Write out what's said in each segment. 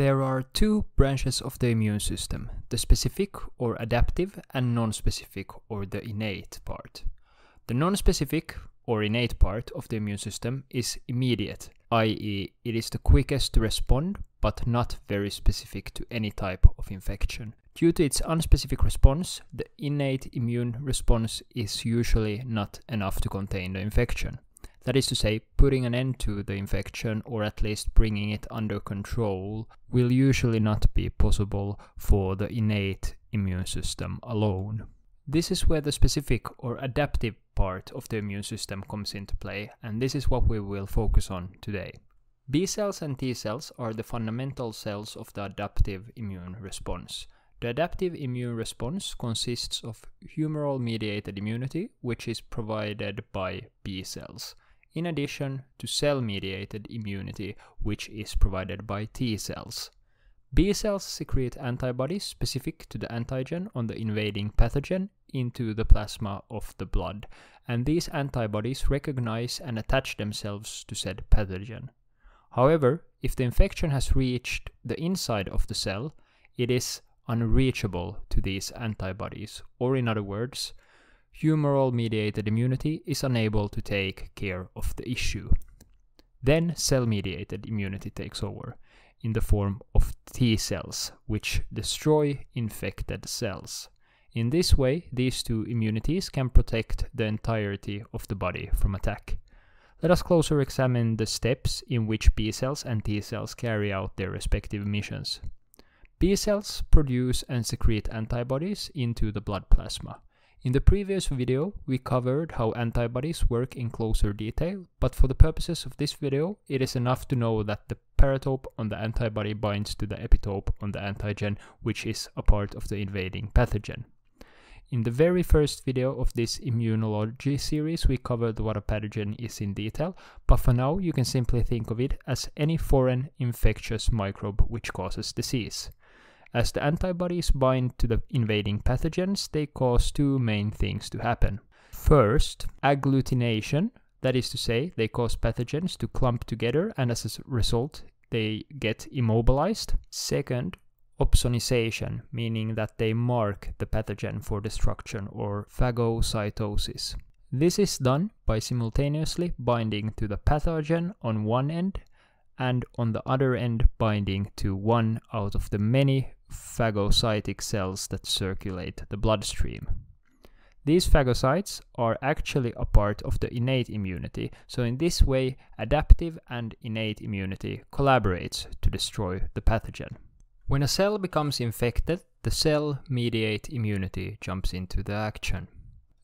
There are two branches of the immune system, the specific or adaptive and non-specific or the innate part. The non-specific or innate part of the immune system is immediate, i.e. it is the quickest to respond but not very specific to any type of infection. Due to its unspecific response, the innate immune response is usually not enough to contain the infection. That is to say, putting an end to the infection or at least bringing it under control will usually not be possible for the innate immune system alone. This is where the specific or adaptive part of the immune system comes into play, and this is what we will focus on today. B cells and T cells are the fundamental cells of the adaptive immune response. The adaptive immune response consists of humoral mediated immunity, which is provided by B cells in addition to cell-mediated immunity, which is provided by T cells. B cells secrete antibodies specific to the antigen on the invading pathogen into the plasma of the blood, and these antibodies recognize and attach themselves to said pathogen. However, if the infection has reached the inside of the cell, it is unreachable to these antibodies, or in other words, humoral mediated immunity is unable to take care of the issue. Then cell mediated immunity takes over in the form of T cells, which destroy infected cells. In this way, these two immunities can protect the entirety of the body from attack. Let us closer examine the steps in which B cells and T cells carry out their respective missions. B cells produce and secrete antibodies into the blood plasma. In the previous video, we covered how antibodies work in closer detail, but for the purposes of this video, it is enough to know that the paratope on the antibody binds to the epitope on the antigen, which is a part of the invading pathogen. In the very first video of this immunology series, we covered what a pathogen is in detail, but for now you can simply think of it as any foreign infectious microbe which causes disease. As the antibodies bind to the invading pathogens, they cause two main things to happen. First, agglutination, that is to say, they cause pathogens to clump together and as a result, they get immobilized. Second, opsonization, meaning that they mark the pathogen for destruction or phagocytosis. This is done by simultaneously binding to the pathogen on one end and on the other end binding to one out of the many phagocytic cells that circulate the bloodstream. These phagocytes are actually a part of the innate immunity, so in this way adaptive and innate immunity collaborates to destroy the pathogen. When a cell becomes infected, the cell-mediate immunity jumps into the action.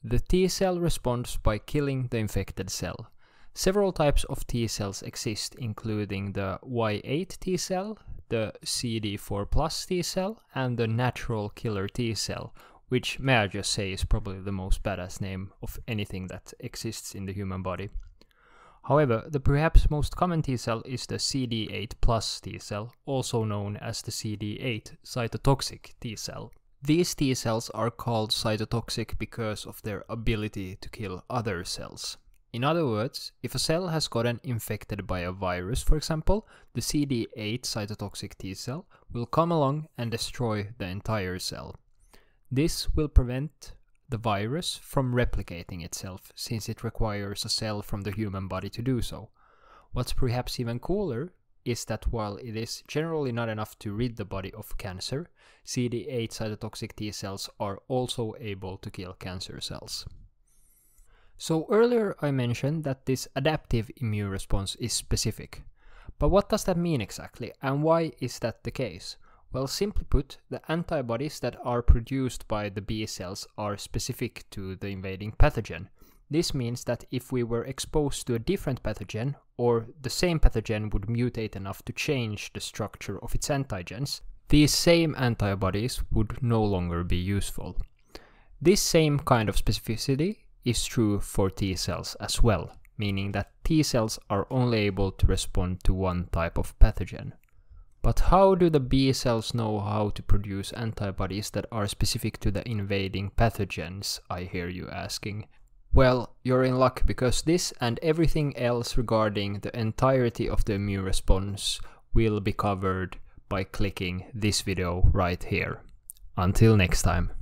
The T cell responds by killing the infected cell. Several types of T cells exist, including the Y8 T cell, the CD4 plus T cell and the natural killer T cell, which may I just say is probably the most badass name of anything that exists in the human body. However, the perhaps most common T cell is the CD8 plus T cell, also known as the CD8 cytotoxic T cell. These T cells are called cytotoxic because of their ability to kill other cells. In other words, if a cell has gotten infected by a virus, for example, the CD8 cytotoxic T cell will come along and destroy the entire cell. This will prevent the virus from replicating itself, since it requires a cell from the human body to do so. What's perhaps even cooler is that while it is generally not enough to rid the body of cancer, CD8 cytotoxic T cells are also able to kill cancer cells. So earlier I mentioned that this adaptive immune response is specific. But what does that mean exactly, and why is that the case? Well, simply put, the antibodies that are produced by the B cells are specific to the invading pathogen. This means that if we were exposed to a different pathogen, or the same pathogen would mutate enough to change the structure of its antigens, these same antibodies would no longer be useful. This same kind of specificity is true for T cells as well, meaning that T cells are only able to respond to one type of pathogen. But how do the B cells know how to produce antibodies that are specific to the invading pathogens, I hear you asking? Well, you're in luck because this and everything else regarding the entirety of the immune response will be covered by clicking this video right here. Until next time.